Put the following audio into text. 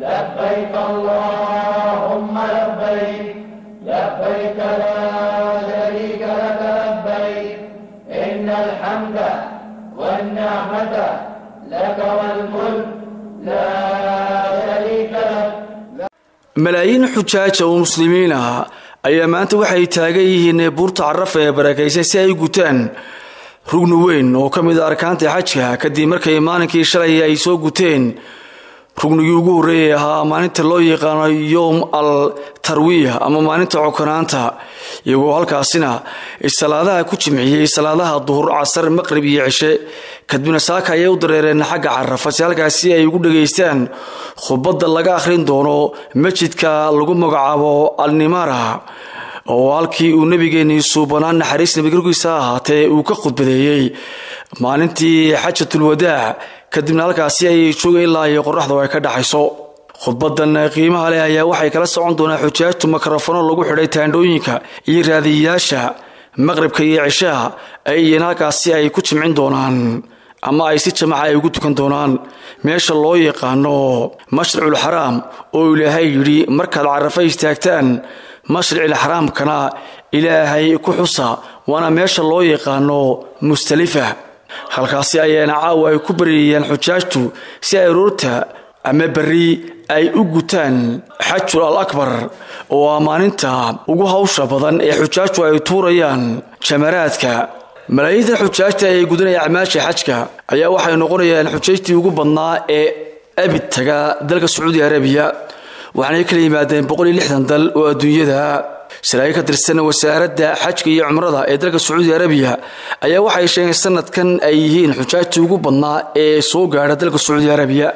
لبيك اللهم لبيك لبيك لا شريك لك لبيك إن الحمد والنعمة لك والملك لا شريك لك malaayiin xujaaja oo muslimiin ah ayaa maanta waxay taagan yihiin buurta carafa ee barakaysay si ay gutaan rugni weyn oo ka mid a arkaanta xajka kadib markay maalinkii shalay ay soo guteen rugnigii ugu horreeyay ahaa maalinta loo yaqaano yowm al tarwiya ama maalinta cokanaanta iyagoo halkaasina salaadaha ku jimciyey salaadaha duhur casar maqrib iyo cishe. Kadibna saaka ayay u dareereen xagga carafa si halkaasi ay ugu dhageystaan khudbadda laga akhrin doono masjidka lagu magacaabo alnimara oo halkii uu nabigeenii suubanaan naxariis nabadgelkiisa ahaatee uu ka khudbadeeyey maalintii xajatul wadaac kadibna halkaasi ayay joogeen ilaa iyo qoraxdu ay ka dhaxayso khudbadan qiimaha leh ayaa waxay kala socon doonaa xujaajtu mikrofono lagu xidhay taandhooyinka iyo raadiyayaasha maqribka iyo cishaha ayna halkaasi ay ku jimcin doonaan ama ay si jamaca ay ugu tukan doonaan. Meesha loo yaqaano mashrucul xaraam oo ilaahay yidhi markaad carafa istaagtaan mashrucil xaraamkana ilaahay ku xusa. Waana meesha loo yaqaano mustalifa halkaasi ayaana caawa ay ku baryayaan xujaajtu si ay roorta ama berri ay u gutaan xajul al akbar oo ah maalinta ugu hawsha badan ee xujaajtu ay tuurayaan. Jamaraadka malaayiinta xujaajta ee gudanaya acmaasha xajka ayaa waxay noqonayaan xujaajtii ugu badnaa ee abid taga dalka sacuudi arabiya waxaanay kala yimaadeen boqol iyo lixdan dal oo adduunyada saraakiil ka tirsan wasaaradda xajka iyo cumrada ee dalka sacuudi arabiya ayaa waxay sheegeen sanadkan ay yihiin xujaajtii ugu badnaa ee soo gaadha dalka sacuudi arabiya